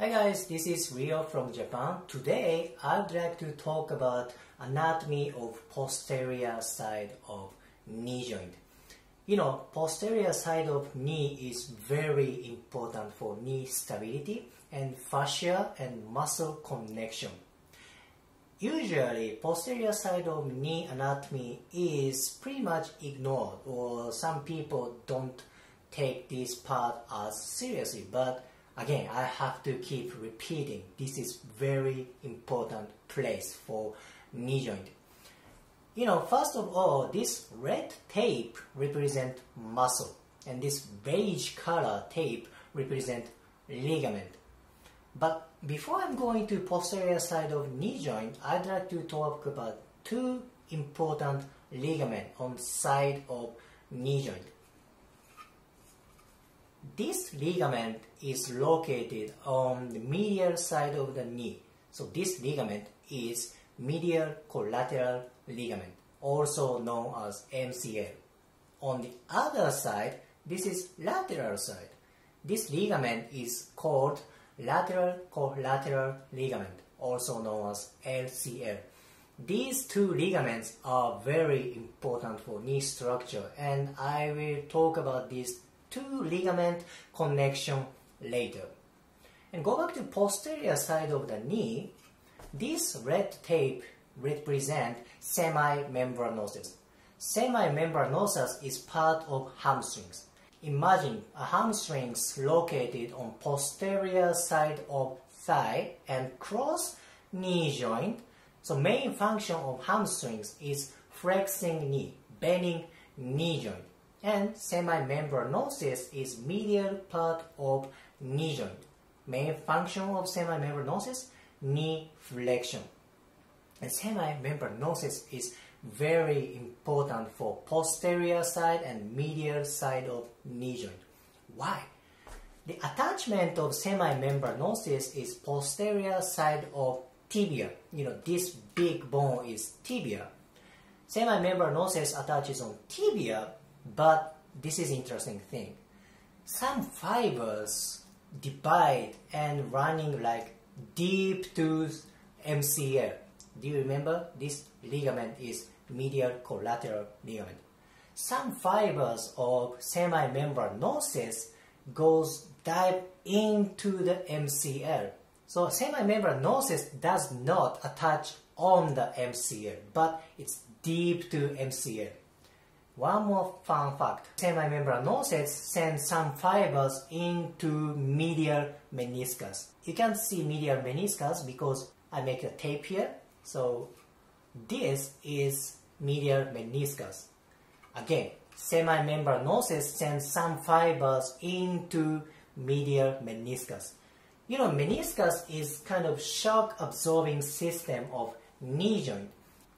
Hi guys, this is Rio from Japan. Today I would like to talk about anatomy of posterior side of knee joint. You know, posterior side of knee is very important for knee stability and fascia and muscle connection. Usually, posterior side of knee anatomy is pretty much ignored or some people don't take this part as seriously, but again I have to keep repeating this is very important place for knee joint. You know first of all this red tape represent muscle and this beige color tape represent ligament. But before I'm going to posterior side of knee joint I'd like to talk about two important ligament on side of knee joint this ligament is located on the medial side of the knee. So this ligament is medial collateral ligament, also known as MCL. On the other side, this is lateral side. This ligament is called lateral collateral ligament, also known as LCL. These two ligaments are very important for knee structure and I will talk about these two ligament connection later. And go back to posterior side of the knee, this red tape represent semimembranosus. Semimembranosus is part of hamstrings. Imagine a hamstrings located on posterior side of thigh and cross knee joint. So main function of hamstrings is flexing knee, bending knee joint and semimembranosus is medial part of knee joint. Main function of semimembranosus, knee flexion. And semimembranosus is very important for posterior side and medial side of knee joint. Why? The attachment of semimembranosus is posterior side of tibia. You know, this big bone is tibia. Semimembranosus attaches on tibia but this is interesting thing. Some fibers divide and running like deep to MCL. Do you remember? This ligament is medial collateral ligament. Some fibers of semimembranosus goes dive into the MCL. So semimembranosus does not attach on the MCL, but it's deep to MCL. One more fun fact. Semimembranosus send some fibers into medial meniscus. You can see medial meniscus because I make a tape here. So this is medial meniscus. Again, semimembranosus sends some fibers into medial meniscus. You know, meniscus is kind of shock absorbing system of knee joint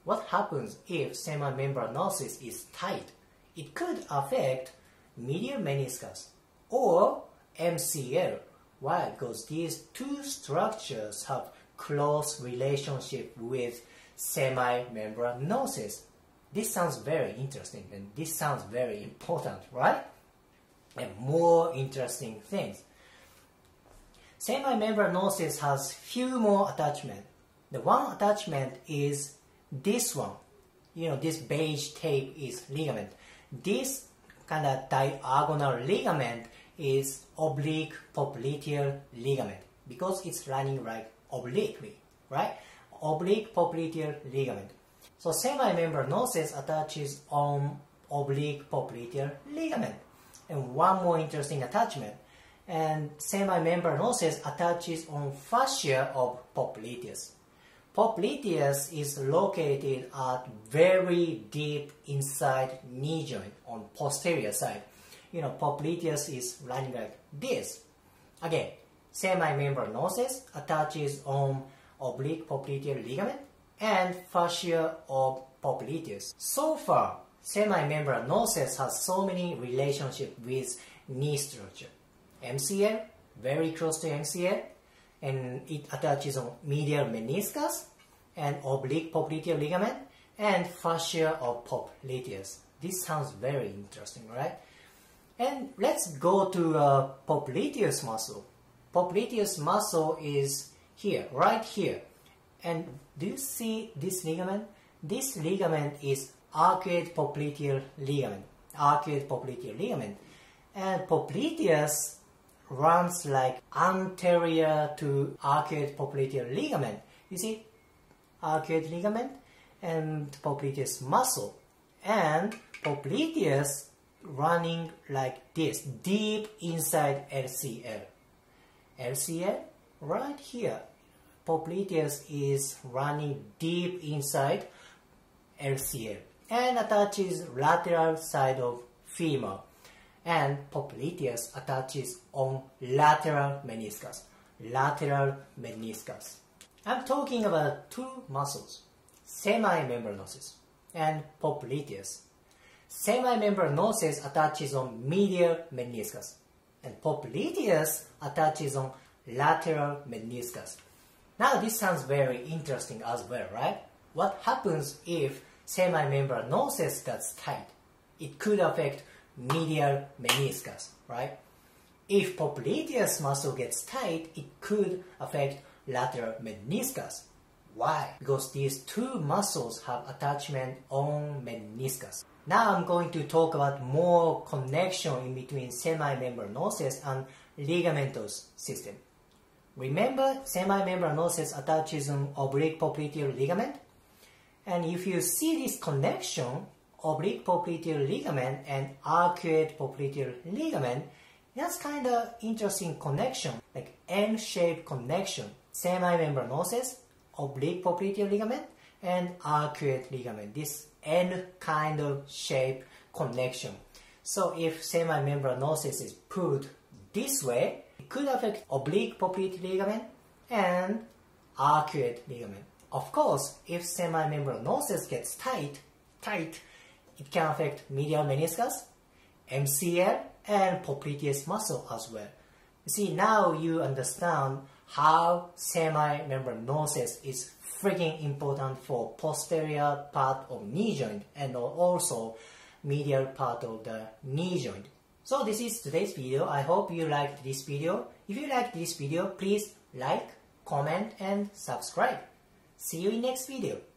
what happens if semimembranosus is tight? It could affect medial meniscus or MCL. Why? Because these two structures have close relationship with semimembranosus. This sounds very interesting and this sounds very important, right? And more interesting things. Semimembranosus has few more attachment. The one attachment is this one, you know, this beige tape is ligament. This kind of diagonal ligament is oblique popliteal ligament because it's running like obliquely, right? Oblique popliteal ligament. So semimembranosus attaches on oblique popliteal ligament. And one more interesting attachment, and semimembranosus attaches on fascia of popliteus. Popliteus is located at very deep inside knee joint on posterior side. You know, popliteus is running like this. Again, semimembranosus attaches on oblique popliteal ligament and fascia of popliteus. So far, semimembranosus has so many relationship with knee structure. MCL, very close to MCL, and it attaches on medial meniscus and oblique popliteal ligament and fascia of popliteus. This sounds very interesting, right? And let's go to uh, popliteus muscle. popliteus muscle is here, right here. And do you see this ligament? This ligament is arcuate popliteal ligament. Arcuate popliteal ligament. And popliteus runs like anterior to arcuate popliteal ligament. You see, arcuate ligament and popliteus muscle. And popliteus running like this, deep inside LCL. LCL, right here. Popliteus is running deep inside LCL and attaches lateral side of femur and popliteus attaches on lateral meniscus. Lateral meniscus. I'm talking about two muscles, semimembranosus and popliteus. Semimembranosus attaches on medial meniscus and popliteus attaches on lateral meniscus. Now this sounds very interesting as well, right? What happens if semimembranosus gets tight? It could affect medial meniscus, right? If popliteus muscle gets tight, it could affect lateral meniscus. Why? Because these two muscles have attachment on meniscus. Now I'm going to talk about more connection in between semimembranosus and ligamentous system. Remember semimembranosus attaches on oblique popliteal ligament? And if you see this connection, oblique popliteal ligament and arcuate popliteal ligament, that's kind of interesting connection, like N-shaped connection. Semimembranosus, oblique popliteal ligament, and arcuate ligament. This N kind of shape connection. So if semimembranosus is pulled this way, it could affect oblique popliteal ligament and arcuate ligament. Of course, if semimembranosus gets tight, tight, it can affect medial meniscus, MCL, and popliteus muscle as well. You see, now you understand how semimembranosus is freaking important for posterior part of knee joint and also medial part of the knee joint. So this is today's video. I hope you liked this video. If you liked this video, please like, comment and subscribe. See you in next video.